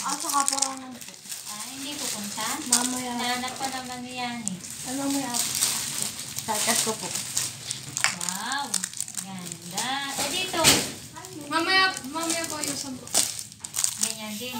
Ira, nasan? Asa ka parang Ah, hindi pupunta? mamaya. Nanap pa naman ni Yani. Ano mamaya? Takas ko po. Wow! Ganda. Eh, dito. Mamaya, mamaya po yung sampo. Ganyan din.